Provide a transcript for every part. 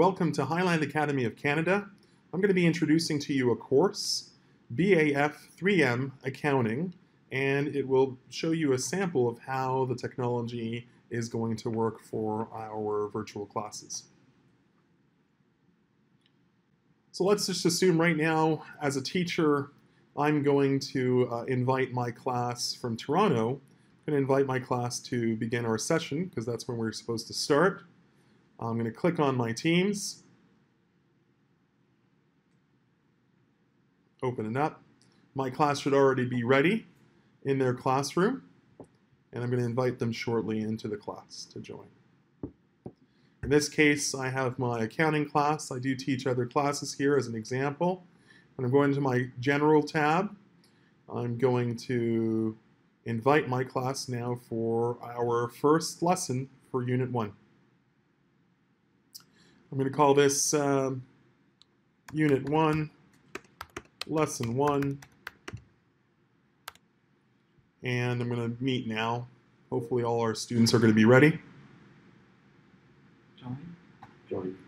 Welcome to Highland Academy of Canada. I'm going to be introducing to you a course, BAF 3M Accounting, and it will show you a sample of how the technology is going to work for our virtual classes. So let's just assume right now, as a teacher, I'm going to uh, invite my class from Toronto. I'm going to invite my class to begin our session because that's when we're supposed to start. I'm going to click on my Teams, open it up. My class should already be ready in their classroom, and I'm going to invite them shortly into the class to join. In this case, I have my accounting class. I do teach other classes here as an example. When I'm going to my General tab, I'm going to invite my class now for our first lesson for Unit 1. I'm going to call this um, Unit 1, Lesson 1, and I'm going to meet now. Hopefully all our students are going to be ready. Join? Join.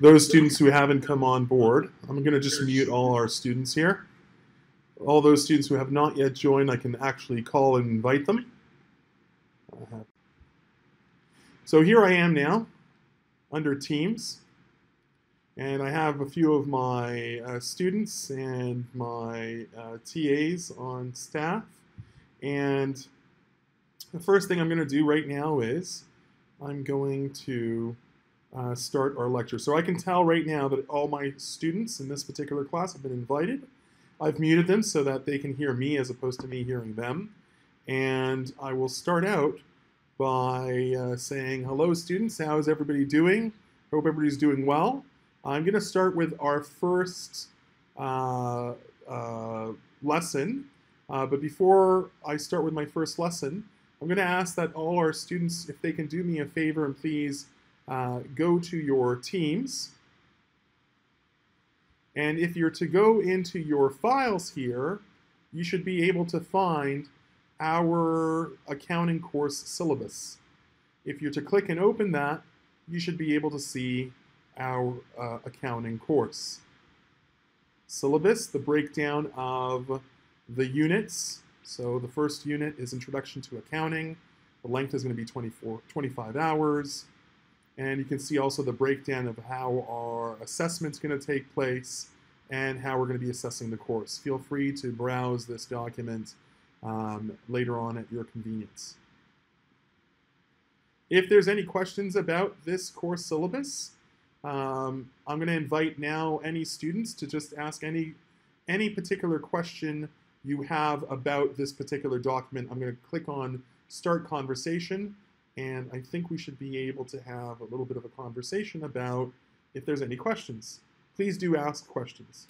Those students who haven't come on board, I'm going to just mute all our students here. All those students who have not yet joined, I can actually call and invite them. So here I am now under Teams, and I have a few of my uh, students and my uh, TAs on staff. And the first thing I'm going to do right now is I'm going to uh, start our lecture. So I can tell right now that all my students in this particular class have been invited. I've muted them so that they can hear me as opposed to me hearing them. And I will start out by uh, saying, hello students, how is everybody doing? Hope everybody's doing well. I'm going to start with our first uh, uh, lesson. Uh, but before I start with my first lesson, I'm going to ask that all our students, if they can do me a favor and please uh, go to your teams. And if you're to go into your files here, you should be able to find our accounting course syllabus. If you're to click and open that, you should be able to see our uh, accounting course. Syllabus, the breakdown of the units. So the first unit is Introduction to Accounting. The length is going to be 24, 25 hours. And you can see also the breakdown of how our assessment's going to take place and how we're going to be assessing the course. Feel free to browse this document um, later on at your convenience. If there's any questions about this course syllabus, um, I'm going to invite now any students to just ask any, any particular question you have about this particular document. I'm going to click on Start Conversation, and I think we should be able to have a little bit of a conversation about if there's any questions. Please do ask questions.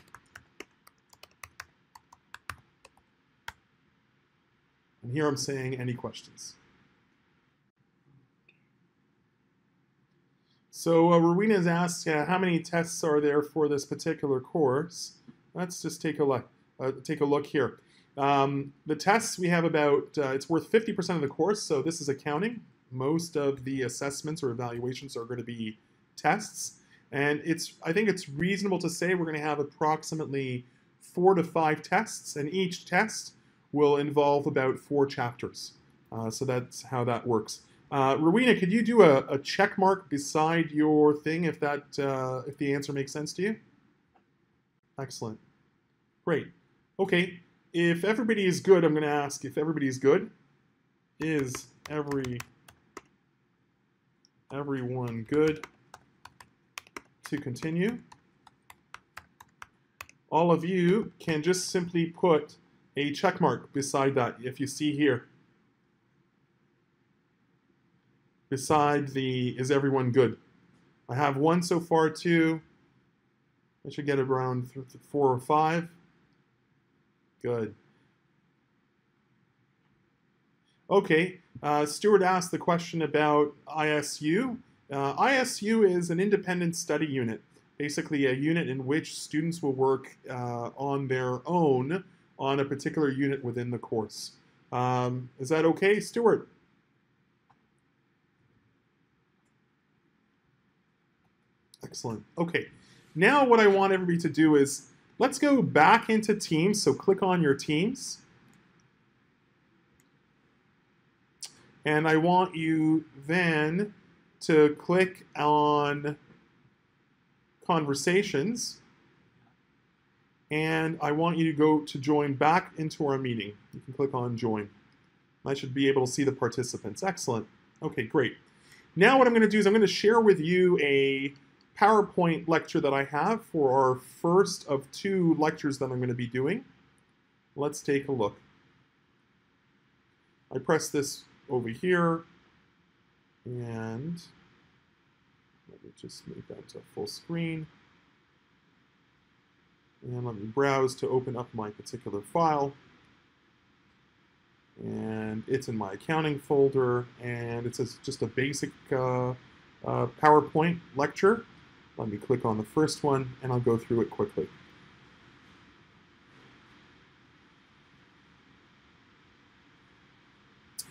And here I'm saying any questions. So uh, Rowena has asked uh, how many tests are there for this particular course. Let's just take a look. Uh, take a look here. Um, the tests we have about uh, it's worth 50% of the course. So this is accounting. Most of the assessments or evaluations are going to be tests, and it's I think it's reasonable to say we're going to have approximately four to five tests, and each test will involve about four chapters. Uh, so that's how that works. Uh, Rowena, could you do a, a, check mark beside your thing if that uh, if the answer makes sense to you? Excellent. Great. Okay. If everybody is good, I'm going to ask if everybody is good. Is every everyone good to continue? All of you can just simply put a check mark beside that, if you see here. Beside the, is everyone good? I have one so far, two. I should get around four or five. Good. Okay, uh, Stuart asked the question about ISU. Uh, ISU is an independent study unit, basically a unit in which students will work uh, on their own on a particular unit within the course. Um, is that okay, Stuart? Excellent. Okay. Now what I want everybody to do is let's go back into Teams. So click on your Teams. And I want you then to click on Conversations. And I want you to go to join back into our meeting. You can click on Join. I should be able to see the participants. Excellent. Okay, great. Now what I'm going to do is I'm going to share with you a PowerPoint lecture that I have for our first of two lectures that I'm going to be doing. Let's take a look. I press this over here and let me just make that to full screen. And let me browse to open up my particular file and it's in my accounting folder, and it's just a basic uh, uh, PowerPoint lecture. Let me click on the first one, and I'll go through it quickly.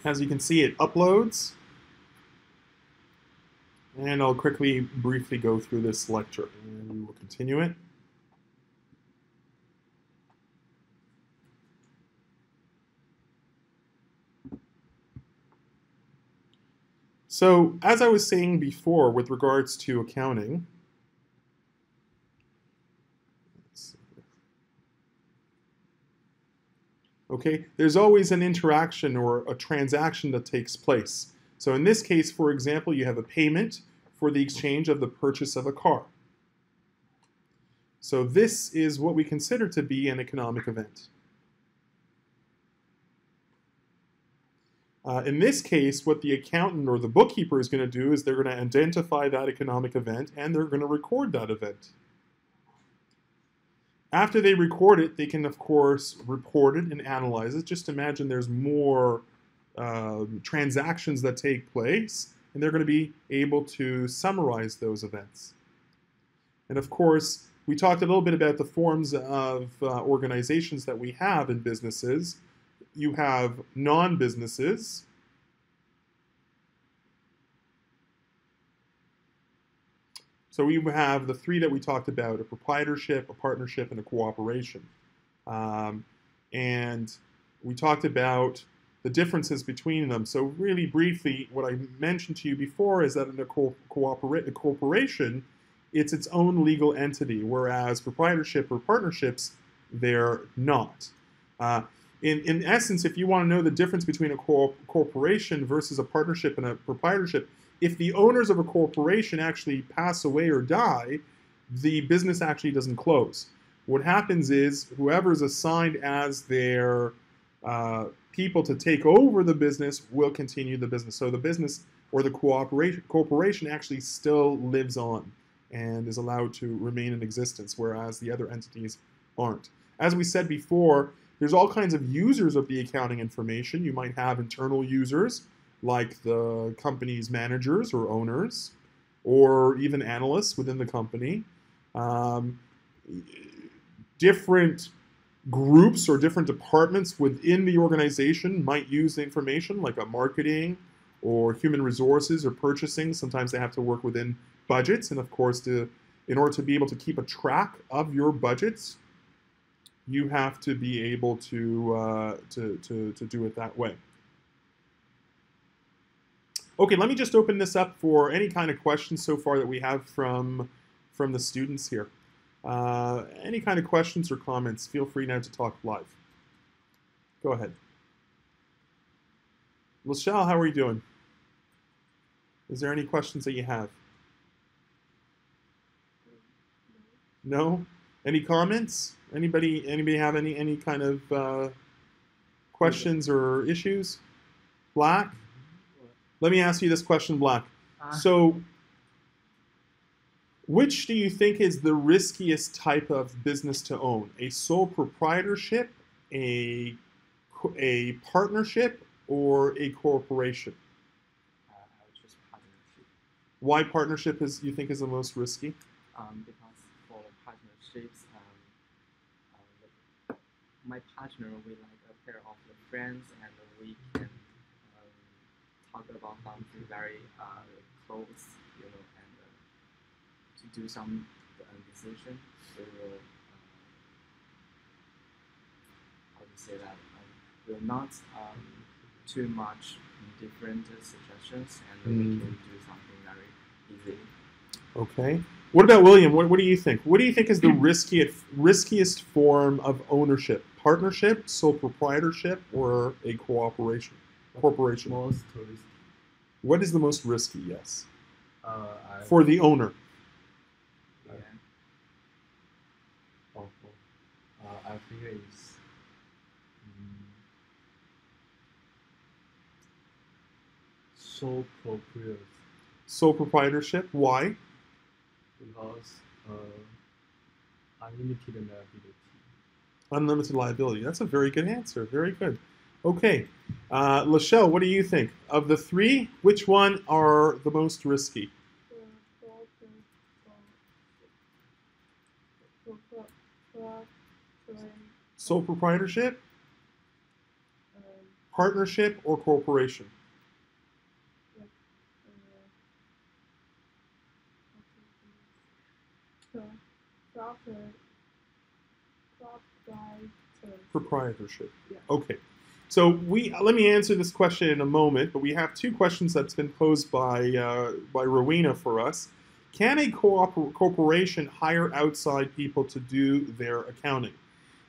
As you can see, it uploads, and I'll quickly, briefly go through this lecture, and we will continue it. So as I was saying before with regards to accounting, okay, there's always an interaction or a transaction that takes place. So in this case, for example, you have a payment for the exchange of the purchase of a car. So this is what we consider to be an economic event. Uh, in this case, what the accountant or the bookkeeper is going to do is they're going to identify that economic event and they're going to record that event. After they record it, they can, of course, report it and analyze it. Just imagine there's more uh, transactions that take place, and they're going to be able to summarize those events. And of course, we talked a little bit about the forms of uh, organizations that we have in businesses you have non-businesses. So we have the three that we talked about, a proprietorship, a partnership, and a cooperation. Um, and we talked about the differences between them. So really briefly, what I mentioned to you before is that in a, co a corporation, it's its own legal entity, whereas proprietorship or partnerships, they're not. Uh, in, in essence, if you want to know the difference between a co corporation versus a partnership and a proprietorship, if the owners of a corporation actually pass away or die, the business actually doesn't close. What happens is whoever is assigned as their uh, people to take over the business will continue the business. So the business or the cooperation corporation actually still lives on and is allowed to remain in existence, whereas the other entities aren't. As we said before, there's all kinds of users of the accounting information. You might have internal users like the company's managers or owners, or even analysts within the company. Um, different groups or different departments within the organization might use the information, like a marketing or human resources or purchasing. Sometimes they have to work within budgets, and of course, to in order to be able to keep a track of your budgets, you have to be able to, uh, to, to, to do it that way. Okay, let me just open this up for any kind of questions so far that we have from, from the students here. Uh, any kind of questions or comments, feel free now to talk live. Go ahead. Michelle, how are you doing? Is there any questions that you have? No? Any comments? Anybody anybody have any any kind of uh, questions or issues? Black. Let me ask you this question, Black. Uh, so, which do you think is the riskiest type of business to own? A sole proprietorship, a a partnership, or a corporation? Why partnership is you think is the most risky? Um, because for partnerships, my partner, we like a pair of the friends, and we can um, talk about something very uh, close, you know, and uh, to do some uh, decision. We will uh, how to say that um, will not um, too much different suggestions, and we Mm. can do something very easy. Okay. What about William? What, what do you think? What do you think is the riskiest riskiest form of ownership? Partnership, sole proprietorship, or a cooperation corporation? Most tourist. What is the most risky? Yes, Uh, I, for the owner. Yeah. Uh, I think it's mm, sole proprietor Sole proprietorship. Why? Because uh, unlimited liability. Unlimited liability. That's a very good answer. Very good. Okay, uh, Lachelle, what do you think? Of the three, which one are the most risky? Sole proprietorship, partnership, or corporation? Proprietorship. Yeah. Okay. So we let me answer this question in a moment, but we have two questions that's been posed by uh, by Rowena for us. Can a corporation hire outside people to do their accounting?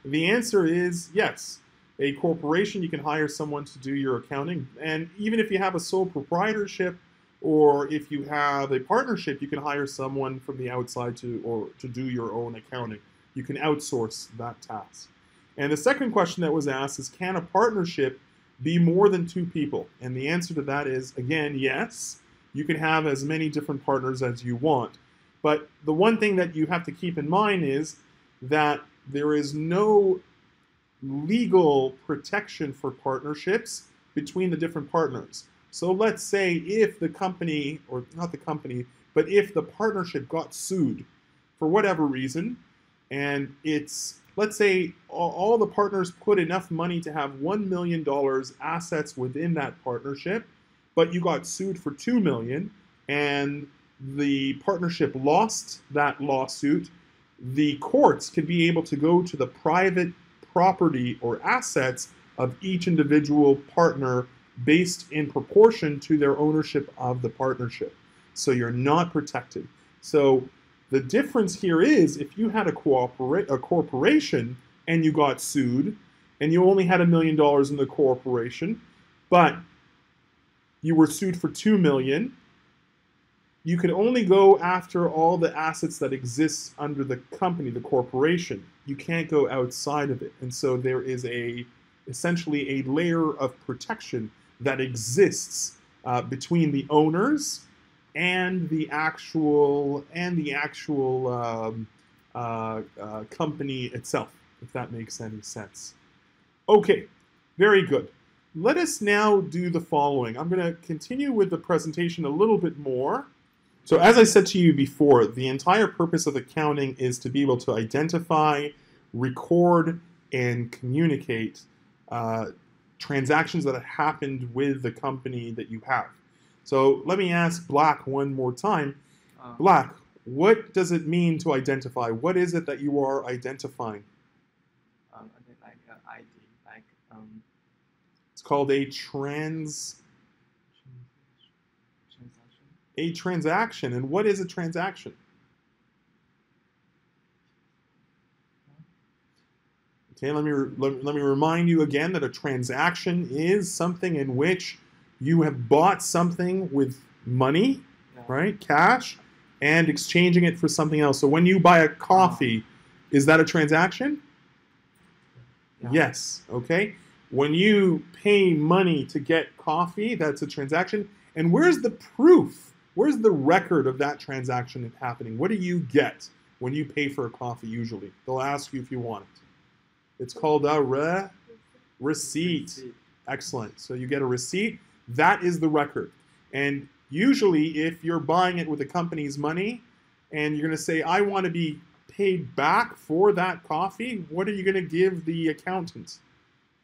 The answer is yes. A corporation, you can hire someone to do your accounting, and even if you have a sole proprietorship or if you have a partnership, you can hire someone from the outside to or to do your own accounting. You can outsource that task. And the second question that was asked is can a partnership be more than two people? And the answer to that is again, yes. You can have as many different partners as you want. But the one thing that you have to keep in mind is that there is no legal protection for partnerships between the different partners. So let's say if the company, or not the company, but if the partnership got sued for whatever reason, and it's let's say all, the partners put enough money to have $1 million assets within that partnership, but you got sued for 2 million and the partnership lost that lawsuit, the courts could be able to go to the private property or assets of each individual partner based in proportion to their ownership of the partnership. So you're not protected. So the difference here is if you had a, a corporation and you got sued and you only had a million dollars in the corporation, but you were sued for 2 million, you could only go after all the assets that exist under the company, the corporation. You can't go outside of it. And so there is a essentially a layer of protection that exists uh, between the owners and the actual and the actual um, uh, uh, company itself, if that makes any sense. Okay, very good. Let us now do the following. I'm going to continue with the presentation a little bit more. So, as I said to you before, the entire purpose of accounting is to be able to identify, record, and communicate uh, transactions that have happened with the company that you have. So, let me ask Black one more time. Uh, Black, what does it mean to identify? What is it that you are identifying? um, like uh, ID, like um, It's called a trans transaction. a transaction. And what is a transaction? Okay, let me, let, let me remind you again that a transaction is something in which you have bought something with money, Yeah. right, cash, and exchanging it for something else. So when you buy a coffee, is that a transaction? Yeah. Yes. Okay. When you pay money to get coffee, that's a transaction. And where's the proof? Where's the record of that transaction happening? What do you get when you pay for a coffee usually? They'll ask you if you want it. It's called a re- receipt. Receipt. Excellent. So you get a receipt. That is the record. And usually, if you're buying it with a company's money and you're going to say, I want to be paid back for that coffee, what are you going to give the accountant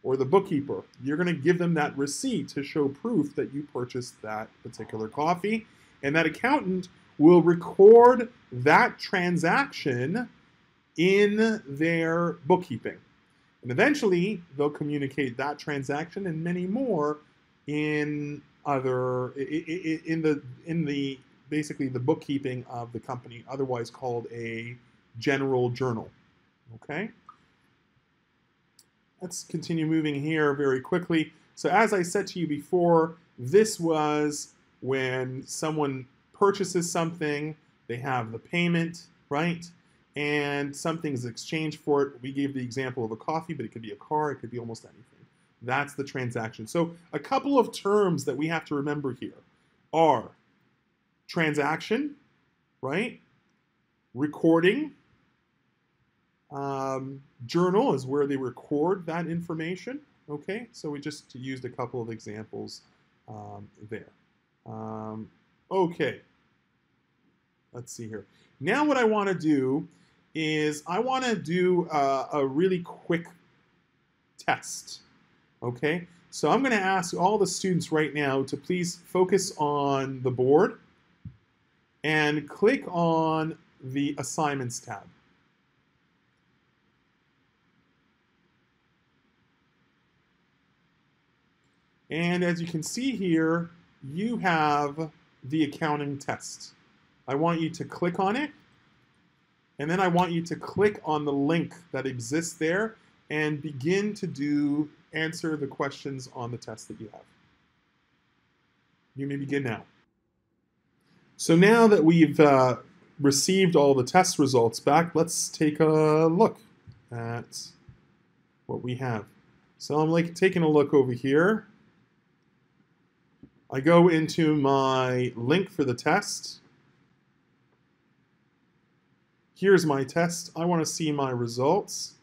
or the bookkeeper? You're going to give them that receipt to show proof that you purchased that particular coffee. And that accountant will record that transaction in their bookkeeping. And eventually, they'll communicate that transaction and many more in other in the in the basically the bookkeeping of the company, otherwise called a general journal. Okay. Let's continue moving here very quickly. So as I said to you before, this was when someone purchases something, they have the payment, right? And something's exchanged for it. We gave the example of a coffee, but it could be a car, it could be almost anything. That's the transaction. So a couple of terms that we have to remember here are transaction, right? Recording. Um, journal is where they record that information. Okay, so we just used a couple of examples um, there. Um, okay, let's see here. Now what I want to do is I want to do a, a really quick test. Okay, so I'm going to ask all the students right now to please focus on the board and click on the Assignments tab. And as you can see here, you have the accounting test. I want you to click on it, and then I want you to click on the link that exists there and begin to do answer the questions on the test that you have. You may begin now. So now that we've uh, received all the test results back, let's take a look at what we have. So I'm like taking a look over here. I go into my link for the test. Here's my test. I want to see my results.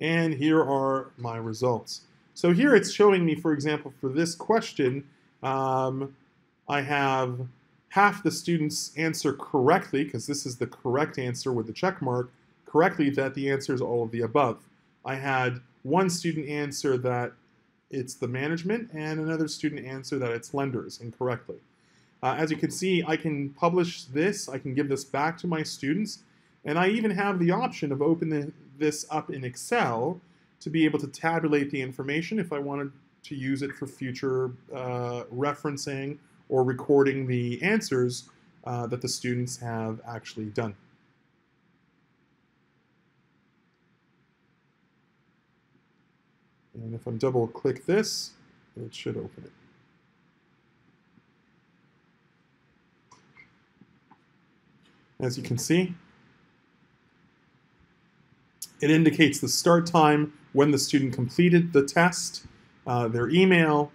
And here are my results. So here it's showing me, for example, for this question, um, I have half the students answer correctly, because this is the correct answer with the check mark, correctly that the answer is all of the above. I had one student answer that it's the management, and another student answer that it's lenders incorrectly. Uh, as you can see, I can publish this, I can give this back to my students, and I even have the option of opening this up in Excel to be able to tabulate the information if I wanted to use it for future uh, referencing or recording the answers uh, that the students have actually done. And if I double click this, it should open it. As you can see, it indicates the start time when the student completed the test, uh, their email,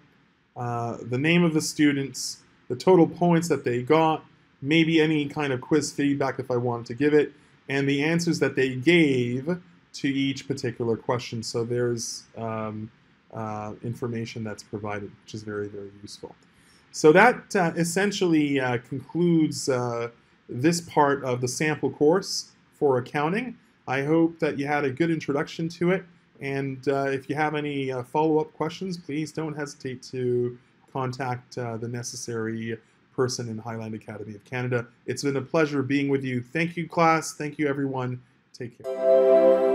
uh, the name of the students, the total points that they got, maybe any kind of quiz feedback if I wanted to give it, and the answers that they gave to each particular question. So there's um, uh, information that's provided, which is very, very useful. So that uh, essentially uh, concludes uh, this part of the sample course for accounting. I hope that you had a good introduction to it. And uh, if you have any uh, follow-up questions, please don't hesitate to contact the necessary person in Highland Academy of Canada. It's been a pleasure being with you. Thank you, class. Thank you, everyone. Take care.